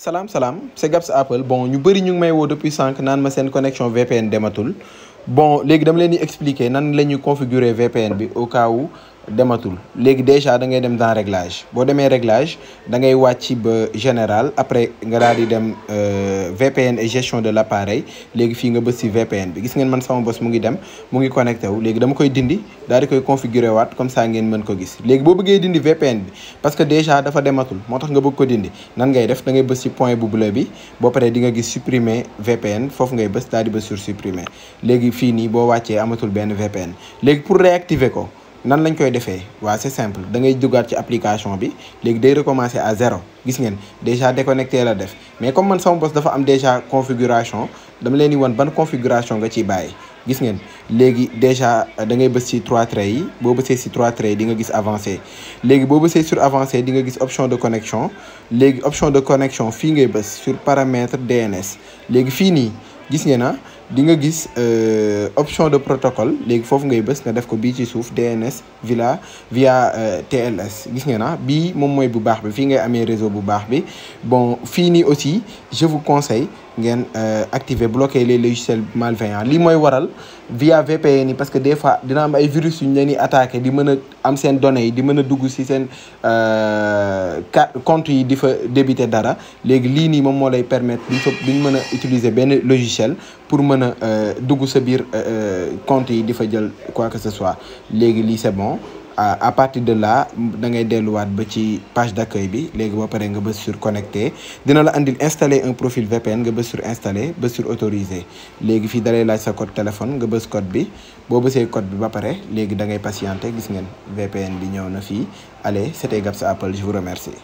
salaam salaam c'est Gabs Apple. Bon ñu bëri ñu depuis sànq naan ma connexion VPN dematul. Bon léegi dama leen di expliquer nan la ñuy configurer VPN au cas où dematul. Léegi déjà da ngay dem dans réglage. Boo demee réglage da ngay wàcc ba général après nga daal di dem VPN et gestion de l'appareil. Léegi fii nga bës ci VPN bi. Gis ngeen man sama bos mu ngi dem mu ngi connecté wu. Léegi dama koy dindi daal di koy configurer waat comme ça ngeen mën ko gis. Léegi boo bëggee dindi VPN bi parce que déjà dafa dematul moo tax nga bëgg ko dindi. Nan ngay def? Da ngay bës ci point bu bleu bi. Boo paree di nga gis supprimer VPN foofu ngay bës daal di bës sur supprimer. Léegi fii nii boo wàccee amatul benn VPN léegi pour réactiver ko nan lañ koy c'est simple. Da ngay dugaat ci application bi léegi day recommencer à zéro. Gis ngeen déjà déconnecté la def. Mais comme man sama bos dafa am déjà configuration dama leen di ban configuration nga ciy gis ngeen déjà da ngay trois traits yi. Boo bësee ci trois traits di nga gis avancé. Léegi boo sur avancé di nga gis option de connexion. Léegi option de connexion sur paramètre DNS léegi fii nii gis ngeen na di nga gis option de protocole. Léegi foofu ngay bës nga def ko bii ci suuf DNS via via TLS gis ngeen na bii moom mooy bu baax bi. Fii ngay amee réseau bu baax bi. Bon fii nii aussi je vous conseille ngeen activer bloquer les logiciels malveillants. Lii mooy waral via VPN yi parce que des fois dina am ay virus yu ñu leen di attaqué di mën a am seen données yi di mën dugg ci seen carte compte yi di fa débiter dara. Léegi lii nii moom moo lay permettre duñ fa duñ mën utiliser benn logiciel pour mën a dugg sa biir compte yi di fa jël quoi que ce soit. Léegi lii c'est bon à partir de là da ngay delluwaat ba ci page d'accueil bi léegi boo paree nga bës sur connecter. Dina la andil installer un profil VPN nga bës sur installer bës sur autoriser. Léegi fii dalay laaj sa code téléphone nga bës code bi. Boo bësee code bi ba pare léegi da ngay patienter gis ngeen VPN bi ñëw na fii. Allez c'était Gabs Apple je vous remercie